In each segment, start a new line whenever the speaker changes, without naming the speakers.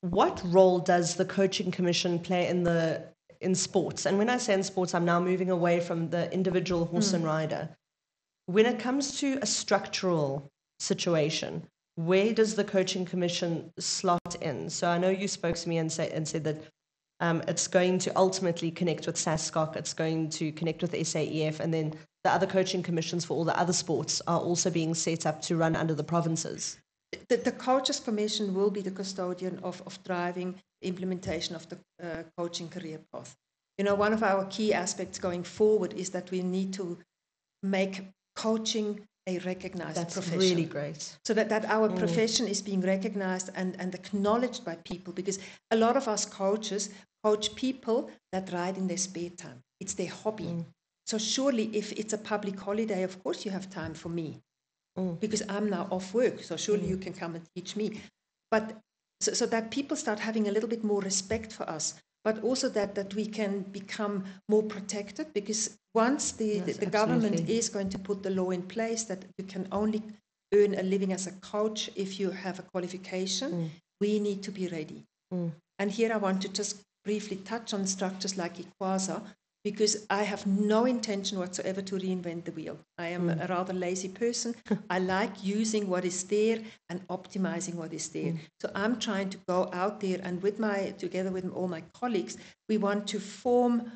what role does the coaching commission play in the in sports? And when I say in sports, I'm now moving away from the individual horse mm. and rider. When it comes to a structural situation, where does the coaching commission slot in? So I know you spoke to me and, say, and said that um, it's going to ultimately connect with SASCOC, it's going to connect with SAEF, and then the other coaching commissions for all the other sports are also being set up to run under the provinces.
The, the Coaches Commission will be the custodian of, of driving the implementation of the uh, coaching career path. You know, one of our key aspects going forward is that we need to make coaching a recognized
That's
profession.
really great.
So that, that our mm. profession is being recognized and, and acknowledged by people because a lot of us coaches coach people that ride in their spare time. It's their hobby. Mm. So surely if it's a public holiday, of course you have time for me mm. because I'm now off work. So surely mm. you can come and teach me. But so, so that people start having a little bit more respect for us but also that, that we can become more protected because once the, yes, the, the government is going to put the law in place that you can only earn a living as a coach if you have a qualification, mm. we need to be ready. Mm. And here I want to just briefly touch on structures like ICWASA because I have no intention whatsoever to reinvent the wheel. I am mm. a rather lazy person. I like using what is there and optimizing what is there. Mm. So I'm trying to go out there and with my together with all my colleagues, we want to form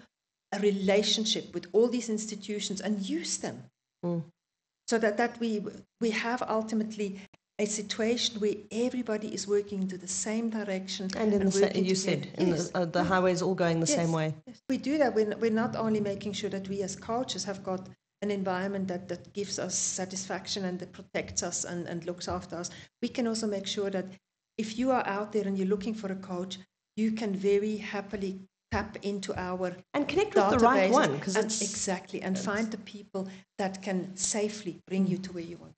a relationship with all these institutions and use them. Mm. So that, that we we have ultimately a situation where everybody is working into the same direction.
And, in and the you said, yes. the, uh, the highway is all going the
yes.
same way.
Yes. We do that. We're, we're not only making sure that we as coaches have got an environment that, that gives us satisfaction and that protects us and, and looks after us. We can also make sure that if you are out there and you're looking for a coach, you can very happily tap into our
and connect with the right one
because exactly and find the people that can safely bring you to where you want